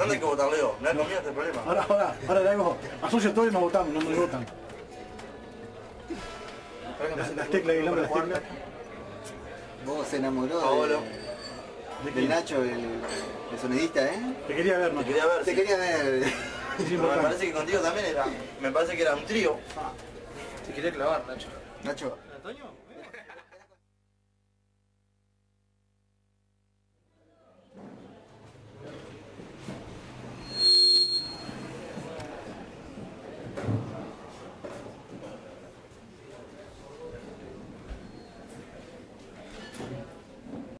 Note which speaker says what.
Speaker 1: ¿Dónde hay que votar, Leo? No hay conmigo este problema.
Speaker 2: Ahora, ahora, ahora le hago asocio todo y nos votamos, no me votan. Las, las teclas y el nombre de las teclas.
Speaker 3: Vos se enamoró ah,
Speaker 1: Paolo.
Speaker 3: de, Nacho, el, el sonidista, ¿eh?
Speaker 2: Te quería ver,
Speaker 1: Te quería ver.
Speaker 3: Te
Speaker 1: sí.
Speaker 3: quería ver.
Speaker 1: Me parece que contigo también era. Me parece que era un trío.
Speaker 4: Ah. te quería clavar, Nacho.
Speaker 3: Nacho,
Speaker 2: ¿Antonio?